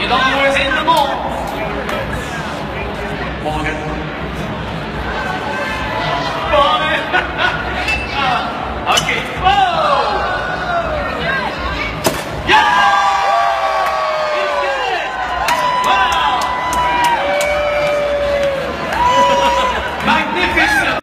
You're not always in the mall. Morgan. Morgan.